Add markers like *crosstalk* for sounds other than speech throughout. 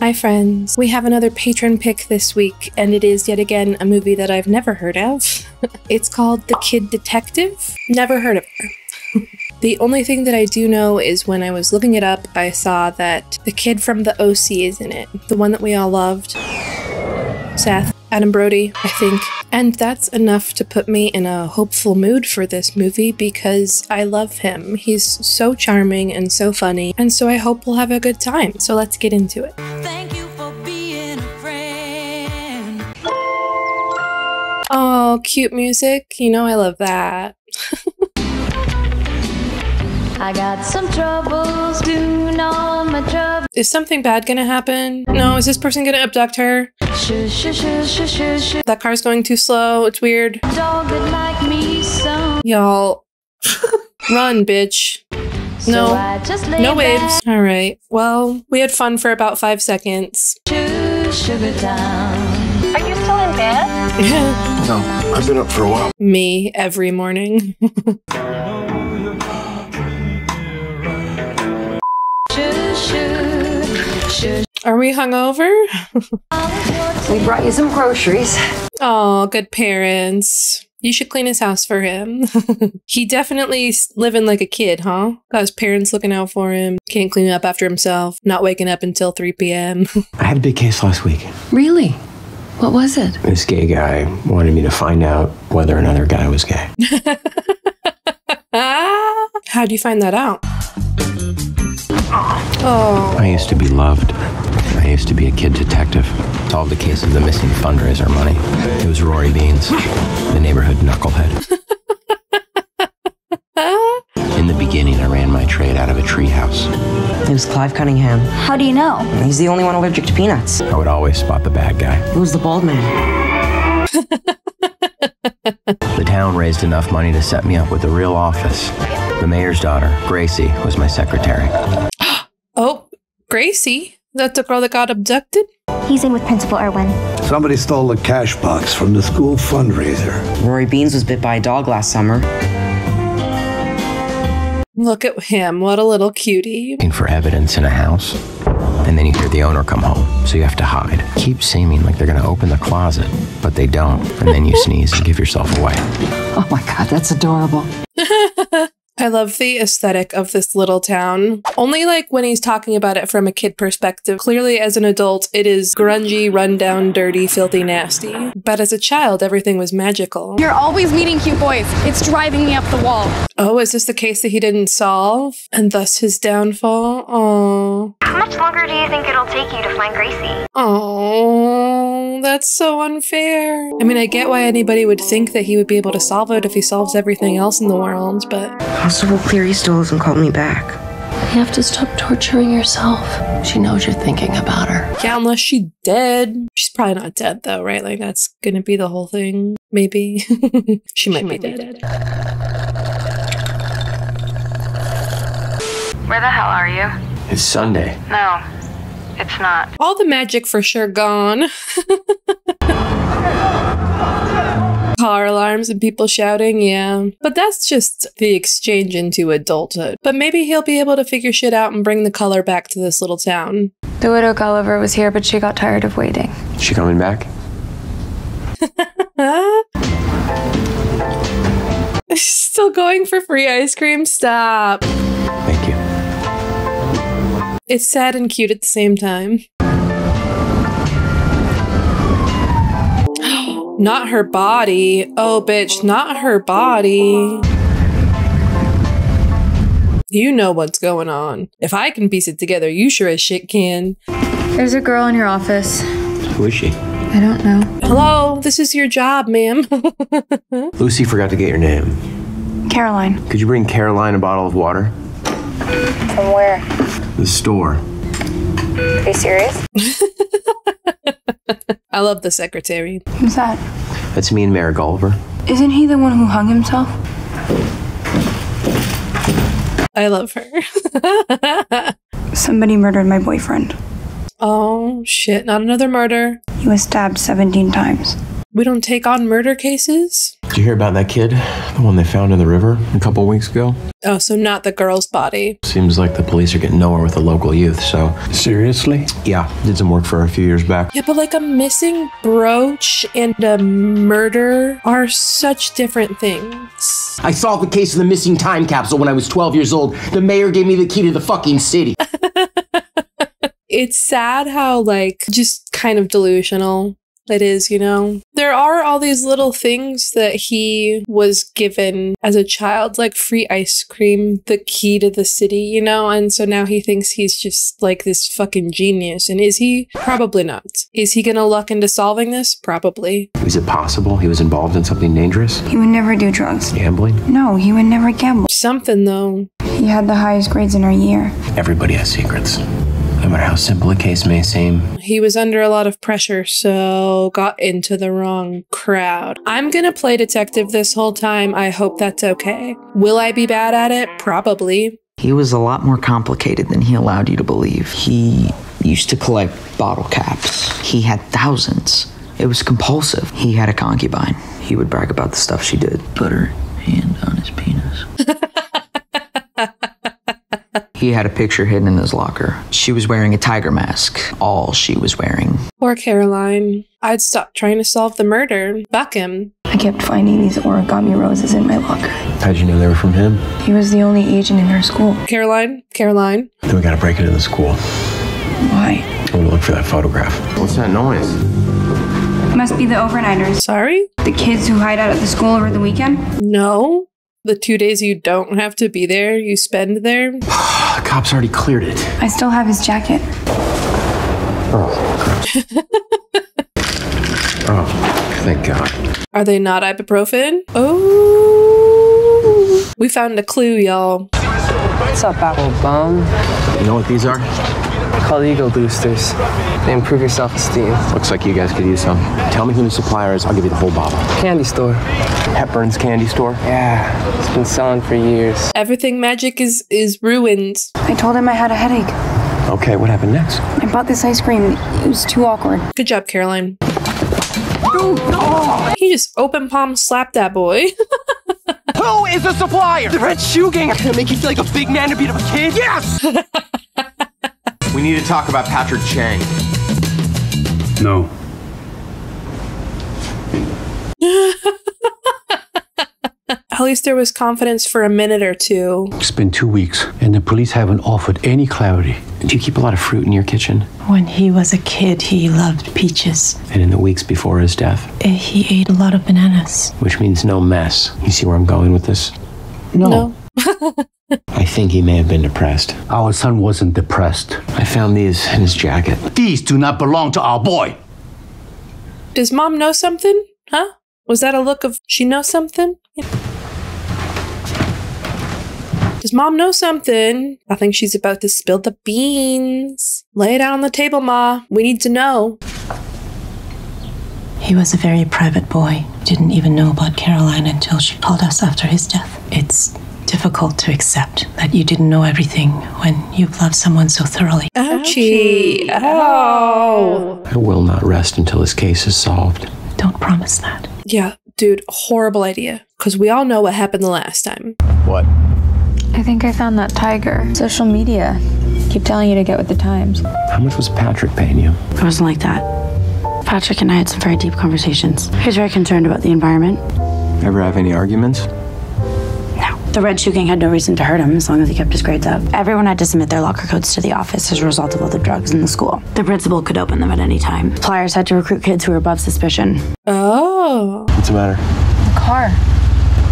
Hi, friends. We have another patron pick this week, and it is yet again a movie that I've never heard of. *laughs* it's called The Kid Detective. Never heard of her. *laughs* the only thing that I do know is when I was looking it up, I saw that the kid from the OC is in it, the one that we all loved. Seth. Adam Brody, I think. And that's enough to put me in a hopeful mood for this movie because I love him. He's so charming and so funny, and so I hope we'll have a good time. So let's get into it. Thank you for being a friend. Oh, cute music. You know I love that. *laughs* I got some troubles, doing all my troubles. Is something bad gonna happen? No, is this person gonna abduct her? Shush, shush, shush, shush, shush, shush. That car's going too slow. It's weird. Dog that like me some. Y'all. *laughs* Run, bitch. So No. I just lay No waves. back All right. Well, we had fun for about five seconds. to Sugar Town. Are you still in bed? *laughs* No, I've been up for a while. Me every morning. *laughs* shush, shush. Are we hungover? *laughs* We brought you some groceries. Oh, good parents. You should clean his house for him. *laughs* he definitely s- living like a kid, huh? Got his parents looking out for him. Can't clean up after himself. Not waking up until 3 p.m. *laughs* I had a big case last week. Really? What was it? This gay guy wanted me to find out whether another guy was gay. ah! How'd you find that out? Oh, I used to be loved. I used to be a kid detective. Solved the case of the missing fundraiser money. It was Rory Beans, the neighborhood knucklehead. *laughs* In the beginning, I ran my trade out of a treehouse. It was Clive Cunningham. How do you know? He's the only one allergic to peanuts. I would always spot the bad guy. It was the bald man. *laughs* The town raised enough money to set me up with a real office. The mayor's daughter, Gracie, was my secretary. Gracie? That's the girl that got abducted? He's in with Principal Irwin. Somebody stole a cash box from the school fundraiser. Rory Beans was bit by a dog last summer. Look at him. What a little cutie. looking for evidence in a house. And then you hear the owner come home, so you have to hide. Keep seeming like they're gonna open the closet, but they don't. And then you *laughs* sneeze and give yourself away. Oh my god, that's adorable. *laughs* I love the aesthetic of this little town. Only like when he's talking about it from a kid perspective. Clearly, as an adult, it is grungy, rundown, dirty, filthy, nasty. But as a child, everything was magical. You're always meeting cute boys. It's driving me up the wall. Oh, is this the case that he didn't solve? And thus his downfall? Oh. How much longer do you think it'll take you to find Gracie? Oh, that's so unfair. I mean, I get why anybody would think that he would be able to solve it if he solves everything else in the world, but Also, well, Clary still hasn't called me back. You have to stop torturing yourself. She knows you're thinking about her. yeah, unless she's dead. She's probably not dead though, right? Like that's gonna be the whole thing. Maybe *laughs* she might be dead. Where the hell are you? It's Sunday. No, it's not. All the magic for sure gone. *laughs* Car alarms and people shouting, yeah. But that's just the exchange into adulthood. But maybe he'll be able to figure shit out and bring the color back to this little town. The widow Gulliver was here, but she got tired of waiting. She coming back? *laughs* Still going for free ice cream? Stop. Thank you. It's sad and cute at the same time. *gasps* not her body. Oh, bitch, not her body. You know what's going on. If I can piece it together, you sure as shit can. There's a girl in your office. Who is she? I don't know. Hello, this is your job, ma'am. *laughs* Lucy forgot to get your name. Caroline. Could you bring Caroline a bottle of water? From where? The store. Are you serious? *laughs* I love the secretary. Who's that? That's me and Mayor Gulliver. Isn't he the one who hung himself? I love her. *laughs* Somebody murdered my boyfriend. oh, shit, not another murder. He was stabbed 17 times. We don't take on murder cases? Did you hear about that kid? The one they found in the river a couple weeks ago? Oh, so not the girl's body. Seems like the police are getting nowhere with the local youth, so. Seriously? Yeah, did some work for her a few years back. Yeah, but like a missing brooch and a murder are such different things. I solved the case of the missing time capsule when I was 12 years old. The mayor gave me the key to the fucking city. *laughs* It's sad how, like, just kind of delusional it is, you know? There are all these little things that he was given as a child, like free ice cream, the key to the city, you know? And so now he thinks he's just like this fucking genius. And is he? Probably not. Is he gonna luck into solving this? Probably. Is it possible he was involved in something dangerous? He would never do drugs. Gambling? No, he would never gamble. Something though. He had the highest grades in our year. Everybody has secrets. No matter how simple a case may seem. He was under a lot of pressure, so got into the wrong crowd. I'm gonna play detective this whole time. I hope that's okay. Will I be bad at it? Probably. He was a lot more complicated than he allowed you to believe. He used to collect bottle caps. He had thousands. It was compulsive. He had a concubine. He would brag about the stuff she did. Put her hand on his penis. *laughs* he had a picture hidden in his locker. She was wearing a tiger mask. All she was wearing. Poor Caroline. I'd stop trying to solve the murder. Buck him. I kept finding these origami roses in my locker. How'd you know they were from him? He was the only agent in our school. Caroline? Caroline? Then we gotta break into the school. Why? I'm gonna look for that photograph. What's that noise? Must be the overnighters. Sorry? The kids who hide out at the school over the weekend? No. The two days you don't have to be there, you spend there. *sighs* *sighs* *sighs* The cops already cleared it. I still have his jacket. Oh. *laughs* oh, thank God. Are they not ibuprofen? Oh. We found a clue, y'all. What's up, Apple Bum? You know what these are? Called ego boosters. They improve your self-esteem. Looks like you guys could use some. Tell me who the supplier is, I'll give you the whole bottle. Candy store. Hepburn's Candy Store? Yeah, it's been selling for years. Everything magic is is ruined. I told him I had a headache. Okay, what happened next? I bought this ice cream. It was too awkward. Good job, Caroline. He just open palm slapped that boy. *laughs* Who is the supplier? The Red Shoe Gang. Gonna make you feel like a big man to beat up a kid? *laughs* *laughs* Yes! We need to talk about Patrick Chang. No. *laughs* At least there was confidence for a minute or two. It's been two weeks, and the police haven't offered any clarity. Do you keep a lot of fruit in your kitchen? When he was a kid, he loved peaches. And in the weeks before his death? Uh, He ate a lot of bananas. Which means no mess. You see where I'm going with this? No. No. *laughs* I think he may have been depressed. Our son wasn't depressed. I found these in his jacket. These do not belong to our boy. Does mom know something? Huh? Was that a look of she knows something? Does mom know something? I think she's about to spill the beans. Lay it out on the table, Ma. We need to know. He was a very private boy. Didn't even know about Caroline until she called us after his death. It's difficult to accept that you didn't know everything when you've loved someone so thoroughly. Ouchie. Ow. Oh. Oh. I will not rest until this case is solved. Don't promise that. Yeah, dude, horrible idea. Because we all know what happened the last time. What? I think I found that tiger. Social media. Keep telling you to get with the times. How much was Patrick paying you? It wasn't like that. Patrick and I had some very deep conversations. He was very concerned about the environment. Ever have any arguments? No. The Red Shoe Gang had no reason to hurt him as long as he kept his grades up. Everyone had to submit their locker codes to the office as a result of all the drugs in the school. The principal could open them at any time. Pliers had to recruit kids who were above suspicion. Oh. What's the matter? The car.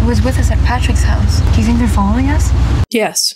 It was with us at Patrick's house. Do you think they're following us? Yes.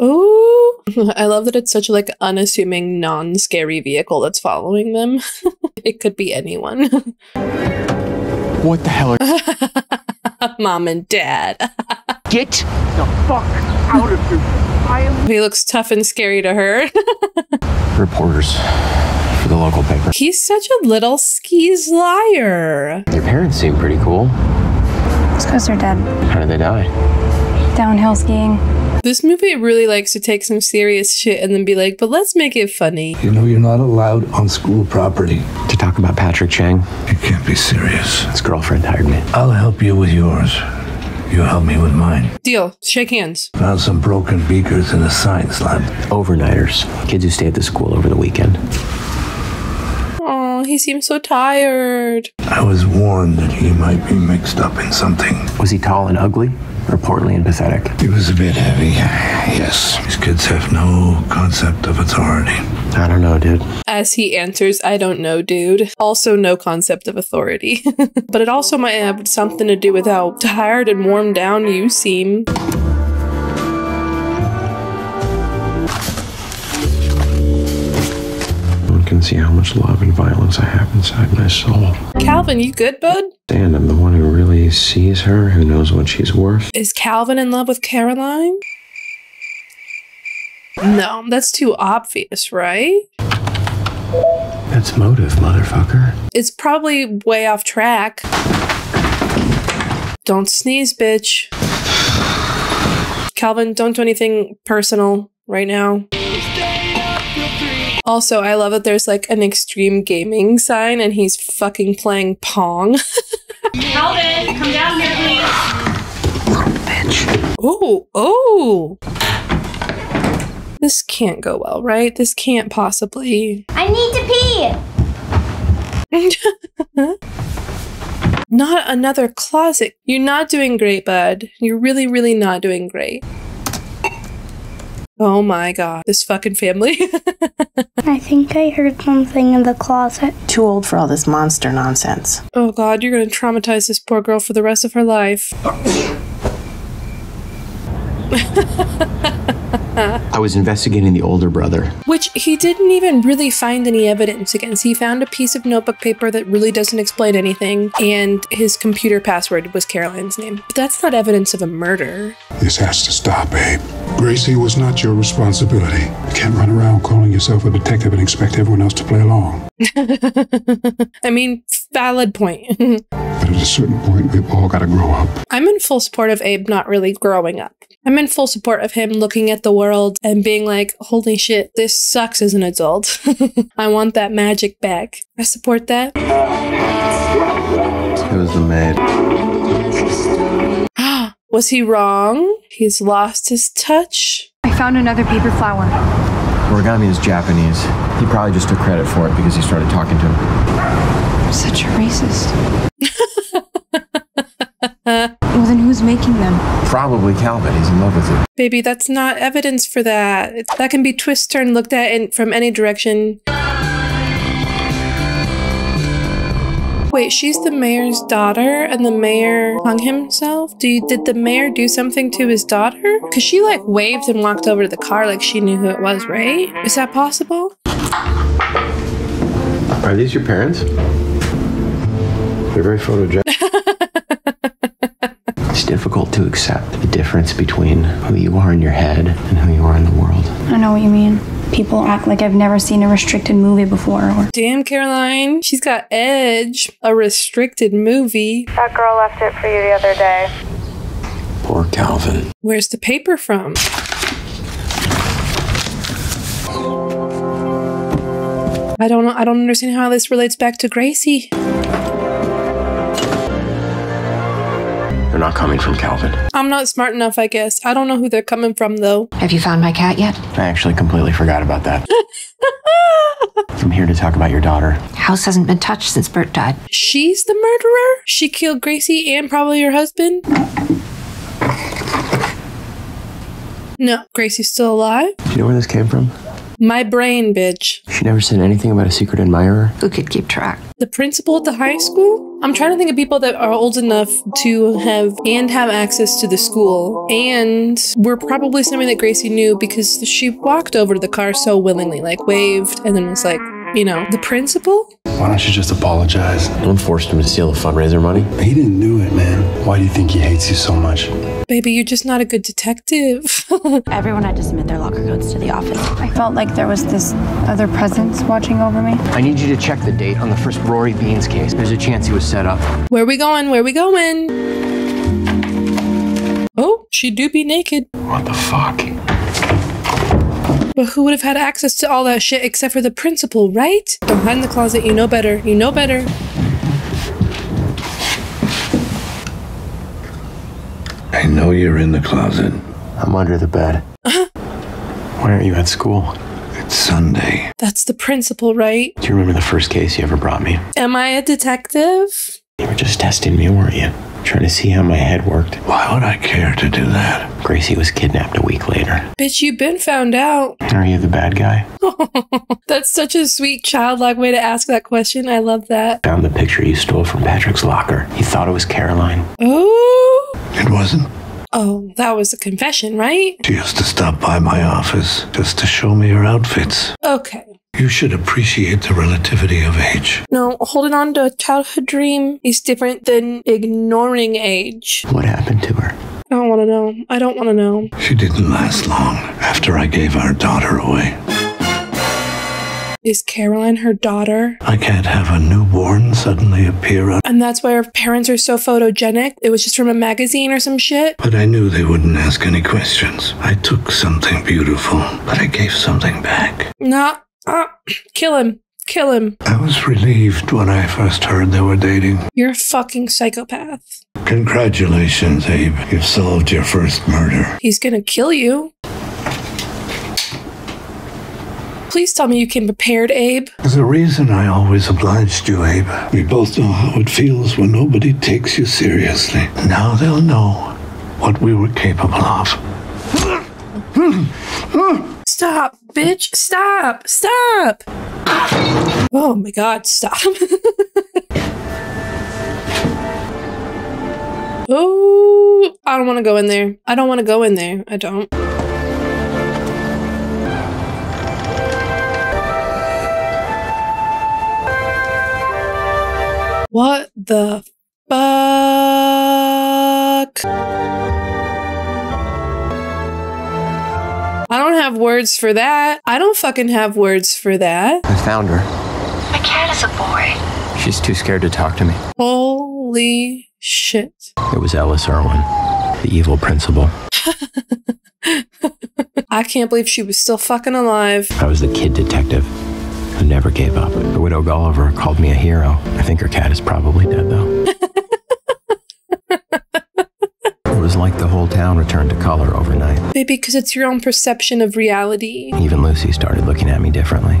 Ooh. *laughs* I love that it's such like unassuming, non-scary vehicle that's following them. *laughs* it could be anyone. *laughs* What the hell are *laughs* Mom and dad. *laughs* Get the fuck out of here. Am he looks tough and scary to her. *laughs* Reporters for the local paper. He's such a little skis liar. Your parents seem pretty cool. It's because they're dead. How did they die? Downhill skiing. This movie really likes to take some serious shit and then be like, but let's make it funny. You know you're not allowed on school property. To talk about Patrick Chang, You can't be serious. his girlfriend hired me. I'll help you with yours. You help me with mine. Deal. Shake hands. Found some broken beakers in a science lab. Overnighters, kids who stay at the school over the weekend. Oh, he seems so tired. I was warned that he might be mixed up in something. Was he tall and ugly, or portly and pathetic? He was a bit heavy. Yes. These kids have no concept of authority. I don't know, dude. As he answers, I don't know, dude. Also, no concept of authority. *laughs* but it also might have something to do with how tired and worn down you seem. Can see how much love and violence I have inside my soul. Calvin, you good, bud? And I'm the one who really sees her, who knows what she's worth. Is Calvin in love with Caroline? No, that's too obvious, right? That's motive, motherfucker. It's probably way off track. Don't sneeze, bitch. Calvin, don't do anything personal right now. Also, I love that there's like an extreme gaming sign and he's fucking playing Pong. *laughs* Calvin, come down here, please. oh, oh. This can't go well, right? This can't possibly. I need to pee. *laughs* Not another closet. You're not doing great, bud. You're really, really not doing great. Oh my god. This fucking family. *laughs* I think I heard something in the closet. Too old for all this monster nonsense. oh god, you're gonna traumatize this poor girl for the rest of her life. *laughs* I was investigating the older brother. Which he didn't even really find any evidence against. He found a piece of notebook paper that really doesn't explain anything, and his computer password was Caroline's name. But that's not evidence of a murder. This has to stop, Abe. Gracie was not your responsibility. You can't run around calling yourself a detective and expect everyone else to play along. *laughs* I mean, valid point. *laughs* But at a certain point, we've all got to grow up. I'm in full support of Abe not really growing up. I'm in full support of him looking at the world and being like, holy shit, this sucks as an adult. *laughs* I want that magic back. I support that. It was the maid. *gasps* Was he wrong? He's lost his touch. I found another paper flower. Origami is Japanese. He probably just took credit for it because he started talking to him. Such a racist. *laughs* well, then who's making them? Probably Calvin. He's in love with it. Baby, that's not evidence for that. It- that can be twist turned looked at in, from any direction. Wait, she's the mayor's daughter and the mayor hung himself? Do you, did the mayor do something to his daughter? Cuz she like waved and walked over to the car like she knew who it was, right? Is that possible? Are these your parents? They're very photogenic. *laughs* it's difficult to accept the difference between who you are in your head and who you are in the world. I know what you mean. People act like I've never seen a restricted movie before. Or Damn, Caroline. She's got Edge, a restricted movie. That girl left it for you the other day. Poor Calvin. Where's the paper from? I don't know. I don't understand how this relates back to Gracie. Not coming from Calvin. I'm not smart enough, I guess. I don't know who they're coming from though. Have you found my cat yet? I actually completely forgot about that. *laughs* I'm here to talk about your daughter. House hasn't been touched since Bert died. She's the murderer? She killed Gracie and probably her husband? No, Gracie's still alive? Do you know where this came from? My brain, bitch. She never said anything about a secret admirer. Who could keep track? The principal at the high school? I'm trying to think of people that are old enough to have and have access to the school. And were probably somebody that Gracie knew because she walked over to the car so willingly, like waved, and then was like, you know, the principal? Why don't you just apologize? No one forced him to steal the fundraiser money. He didn't do it, man. Why do you think he hates you so much? Baby, you're just not a good detective. *laughs* Everyone had to submit their locker codes to the office. I felt like there was this other presence watching over me. I need you to check the date on the first Rory Beans case. There's a chance he was set up. Where we going? Where we going? Oh, She do be naked. What the fuck? But who would have had access to all that shit except for the principal, right? Don't hide in the closet. You know better. You know better. I know you're in the closet. I'm under the bed. Uh -huh. Why aren't you at school? It's Sunday. That's the principal, right? Do you remember the first case you ever brought me? Am I a detective? You were just testing me, weren't you? Trying to see how my head worked. Why would I care to do that? Gracie was kidnapped a week later. Bitch, you've been found out. *laughs* Are you the bad guy? That's such a sweet childlike way to ask that question. I love that. Found the picture you stole from Patrick's locker. He thought it was Caroline. Oh. It wasn't. Oh, that was a confession, right? She used to stop by my office just to show me her outfits. Okay. You should appreciate the relativity of age. No, holding on to a childhood dream is different than ignoring age. What happened to her? I don't want to know. I don't want to know. She didn't last long after I gave our daughter away. Is Caroline her daughter? I can't have a newborn suddenly appear on. And that's why her parents are so photogenic? It was just from a magazine or some shit? But I knew they wouldn't ask any questions. I took something beautiful, but I gave something back. Nah. Ah, kill him. Kill him. I was relieved when I first heard they were dating. You're a fucking psychopath. Congratulations, Abe. You've solved your first murder. He's gonna kill you. Please tell me you came prepared, Abe. There's a reason I always obliged you, Abe. We both know how it feels when nobody takes you seriously. Now they'll know what we were capable of. *clears throat* Stop, bitch. Stop. Stop. Oh my god, stop. *laughs* oh, I don't want to go in there. I don't want to go in there. I don't. What the fuck? I don't have words for that. I don't fucking have words for that. I found her. My cat is a boy. She's too scared to talk to me. Holy shit. It was Alice Irwin, the evil principal. *laughs* I can't believe she was still fucking alive. I was the kid detective who never gave up. The widow Gulliver called me a hero. I think her cat is probably dead, though. Was like the whole town returned to color overnight. Maybe because it's your own perception of reality. Even Lucy started looking at me differently. *laughs*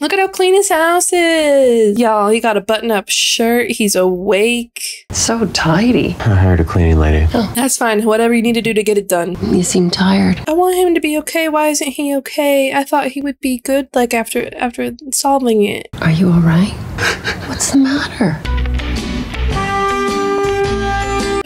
Look at how clean his house is. Y'all, he got a button up shirt. He's awake. So tidy. I hired a cleaning lady. Oh. That's fine. Whatever you need to do to get it done. You seem tired. I want him to be okay. Why isn't he okay? I thought he would be good like after after solving it. Are you alright? *laughs* What's the matter?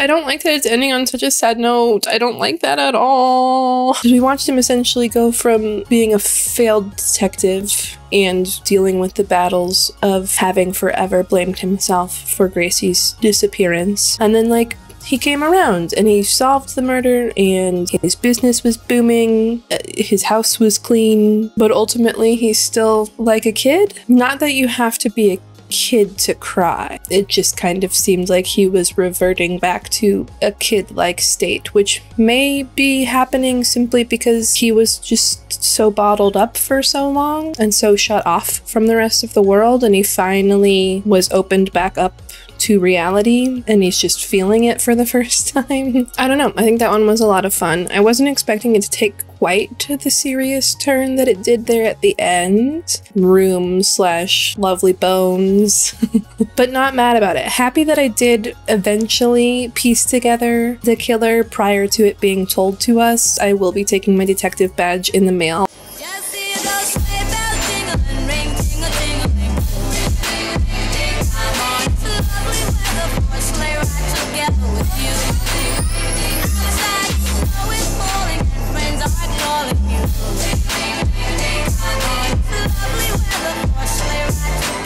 I don't like that it's ending on such a sad note. I don't like that at all. *laughs* We watched him essentially go from being a failed detective and dealing with the battles of having forever blamed himself for Gracie's disappearance. And then, like, he came around and he solved the murder and his business was booming uh, his house was clean but ultimately he's still like a kid not that you have to be a kid to cry. It just kind of seemed like he was reverting back to a kid-like state which may be happening simply because he was just so bottled up for so long and so shut off from the rest of the world and he finally was opened back up to reality and he's just feeling it for the *laughs* first time. I don't know. I think that one was a lot of fun. I wasn't expecting it to take quite to the serious turn that it did there at the end. Room slash lovely bones. *laughs* but not mad about it. Happy that I did eventually piece together the killer prior to it being told to us. I will be taking my detective badge in the mail.